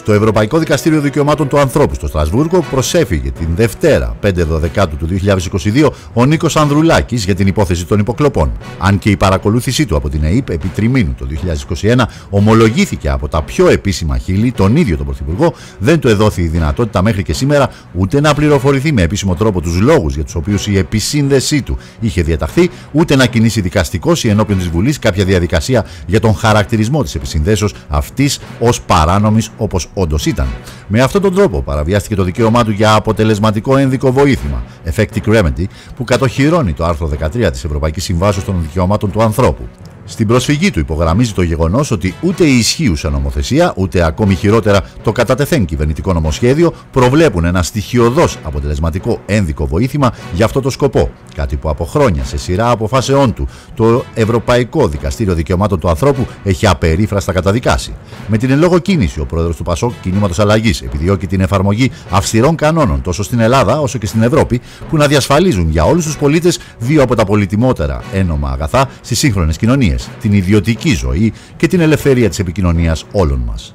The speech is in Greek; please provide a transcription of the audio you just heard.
Στο Ευρωπαϊκό Δικαστήριο Δικαιωμάτων του Ανθρώπου στο Στρασβούργο προσέφυγε την Δευτέρα 5 Δεκάτου του 2022 ο Νίκος Ανδρουλάκης για την υπόθεση των υποκλοπών. Αν και η παρακολούθησή του από την ΕΕΠ επί τριμήνου το 2021 ομολογήθηκε από τα πιο επίσημα χείλη, τον ίδιο τον Πρωθυπουργό, δεν του εδόθη η δυνατότητα μέχρι και σήμερα ούτε να πληροφορηθεί με επίσημο τρόπο τους λόγους για τους οποίους η επισύνδεσή του είχε διαταχθεί, ούτε να κινήσει δικαστικός ή ενώπιον της Βουλής κάποια διαδικασία για τον χαρακτηρισμό της επισυνδέσεως αυτής ως παράνομης όπως όντως ήταν. Με αυτόν τον τρόπο παραβιάστηκε το δικαίωμά του για αποτελεσματικό ένδικο βοήθημα, effective remedy, που κατοχυρώνει το άρθρο 13 της Ευρωπαϊκής Συμβάσεως των Δικαιωμάτων του Ανθρώπου. Στην προσφυγή του υπογραμμίζει το γεγονός ότι ούτε η ισχύουσα νομοθεσία, ούτε ακόμη χειρότερα το κατατεθέν κυβερνητικό νομοσχέδιο προβλέπουν ένα στοιχειοδός αποτελεσματικό ένδικο βοήθημα για αυτό το σκοπό. Κάτι που από χρόνια σε σειρά αποφάσεών του το Ευρωπαϊκό Δικαστήριο Δικαιωμάτων του Ανθρώπου έχει απερίφραστα καταδικάσει. Με την ελόγω κίνηση, ο πρόεδρος του Πασόκ Κινήματος Αλλαγής επιδιώκει την εφαρμογή αυστηρών κανόνων τόσο στην Ελλάδα όσο και στην Ευρώπη που να διασφαλίζουν για όλους τους πολίτες δύο από τα πολυτιμότερα ένομα αγαθά στις σύγχρονες κοινωνίες την ιδιωτική ζωή και την ελευθερία της επικοινωνίας όλων μας.